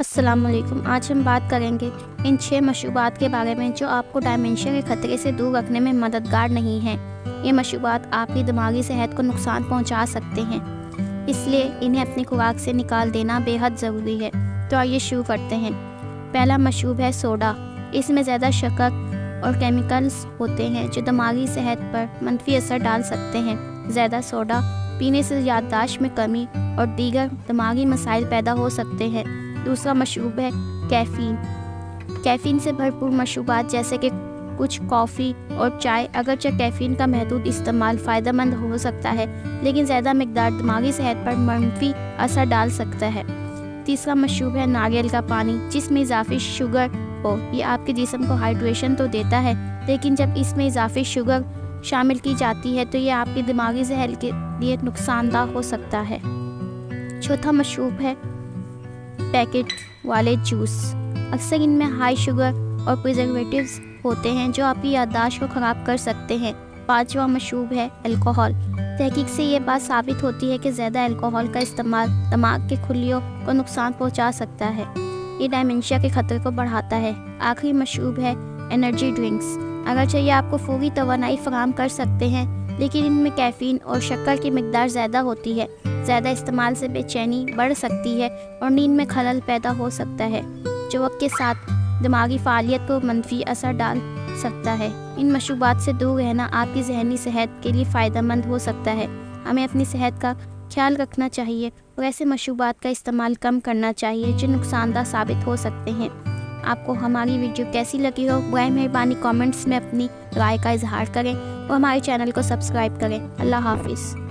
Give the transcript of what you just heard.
असलकुम आज हम बात करेंगे इन छः मशरूबात के बारे में जो आपको डायमेंशिया के ख़तरे से दूर रखने में मददगार नहीं हैं। ये मशरूबात आपकी दिमागी सेहत को नुकसान पहुँचा सकते हैं। इसलिए इन्हें अपनी खुराक से निकाल देना बेहद ज़रूरी है। तो आइए शुरू करते हैं। पहला मशरूब है सोडा। इसमें ज़्यादा शक्कर और केमिकल्स होते हैं जो दिमागी सेहत पर मनफी असर डाल सकते हैं। ज़्यादा सोडा पीने से याददाश्त में कमी और दीगर दिमागी मसाइल पैदा हो सकते हैं। दूसरा मशरूब है कैफ़ीन। कैफ़ीन से भरपूर मशरूबात जैसे कि कुछ कॉफ़ी और चाय, अगरचे कैफ़ीन का महदूद इस्तेमाल फ़ायदेमंद हो सकता है, लेकिन ज़्यादा मकदार दिमागी सेहत पर मनफी असर डाल सकता है। तीसरा मशरूब है नारियल का पानी, जिसमें इजाफी शुगर हो। ये आपके जिसम को हाइड्रेशन तो देता है, लेकिन जब इसमें इजाफी शुगर शामिल की जाती है तो ये आपकी दिमागी जहर के लिए नुकसानदा हो सकता है। चौथा मशरूब है पैकेट वाले जूस। अक्सर इनमें हाई शुगर और प्रिजर्वेटिव्स होते हैं जो आपकी याददाश्त को ख़राब कर सकते हैं। पांचवा मशरूब है अल्कोहल तहकीक से ये बात साबित होती है कि ज़्यादा अल्कोहल का इस्तेमाल दिमाग के खुलियों को नुकसान पहुँचा सकता है। ये डायमेंशिया के खतरे को बढ़ाता है। आखिरी मशरूब है एनर्जी ड्रिंक्स अगर चाहिए आपको पूरी तोानाई फराम कर सकते हैं, लेकिन इनमें कैफ़ीन और शक्कर की मकदार ज़्यादा होती है। ज़्यादा इस्तेमाल से बेचैनी बढ़ सकती है और नींद में खलल पैदा हो सकता है, जो वक्त के साथ दिमागी फ़ालियत को मनफी असर डाल सकता है। इन मशरूबात से दूर रहना आपकी जहनी सेहत के लिए फ़ायदेमंद हो सकता है। हमें अपनी सेहत का ख्याल रखना चाहिए और ऐसे मशरूबात का इस्तेमाल कम करना चाहिए, जो नुकसानदा साबित हो सकते हैं। आपको हमारी वीडियो कैसी लगी हो, वह मेहरबानी कमेंट्स में अपनी राय का इजहार करें और हमारे चैनल को सब्सक्राइब करें। अल्लाह हाफिज़।